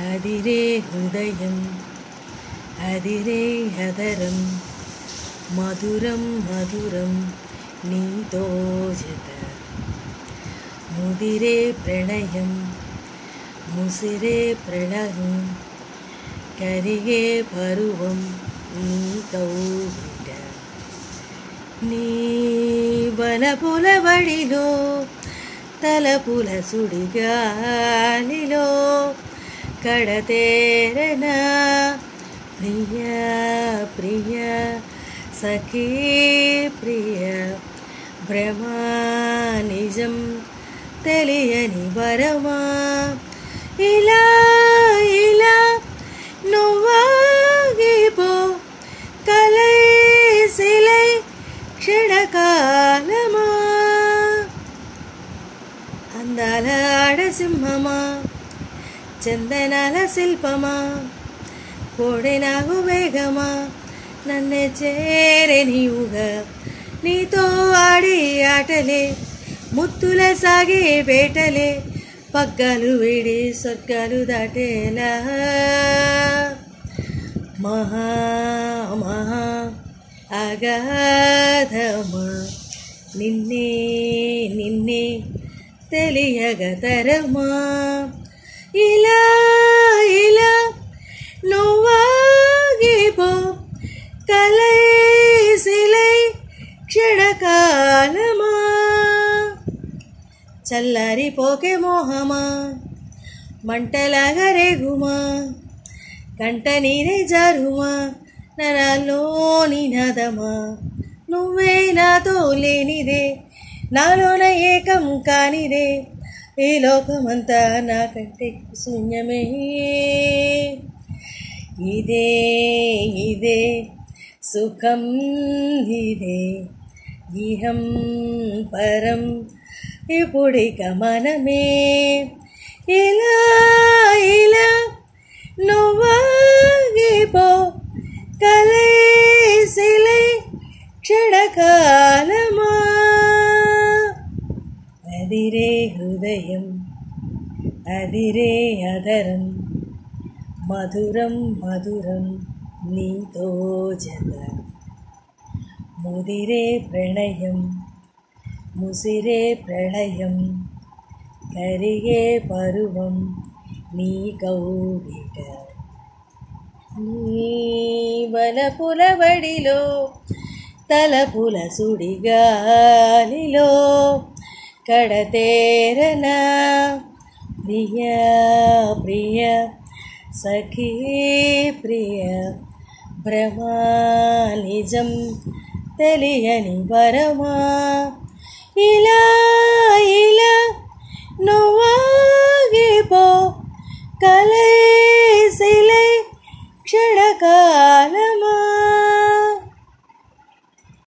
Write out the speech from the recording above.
அதிரே ஹிருதயம் அதிரே ஹதரம் மதுரம் மதுரம் நீ தோஜத முதிரே பிரணயம் முசிரே பிரணகம் கரிகே பருவம் நீ கௌவிட நீ வனபுல வழிலோ தலபுல சுடிகாலிலோ కడతేరన ప్రియ ప్రియ సఖీ ప్రియ భ్రమా నిజం తెలియని వరమా ఇలా ఇలా నువ్వాగిపో కలై సిలై క్షణకాలమా అందాల ఆడసింహమా చందనాల శిల్పమా కోడెనాగు వేగమా నన్నే చేరే నీవుగా నీతో ఆడే ఆటలే ముత్తుల సాగే వేటలే పగ్గాలు వేడి స్వర్గాలు దాటేలా మహా మహా అగాధమా నిన్నే నిన్నే తెలియగతరమా ఇలా ఇలా నువ్వాగిపో కలై సిలై క్షణకాలమా చల్లారిపోకే మోహమా మంటలాగా రేగుమా కంట నీరే జారుమా నరాల్లోని నదమా నువ్వే నాతో లేనిదే నాలోన ఏకం కానిదే ఈ లోకమంతా నాకంటే శూన్యమే. ఇదే ఇదే సుఖం ఇదే ఇహం పరం. ఇప్పుడిక మనమే. ఇలా ఇలా నువ్వాగిపో. కలే సిలై క్షణకాలమా. అదిరే హృదయం అదిరే అదరం మధురం మధురం నీతో జత ముదిరే ప్రణయం ముసిరే ప్రళయం కరిగే పరువం నీ కౌగిట నీ వలపుల బడిలో తలపుల సుడిగాలిలో కడతేరన ప్రియ ప్రియ సఖీ ప్రియ భ్రమా నిజం తెలియని వరమా ఇలా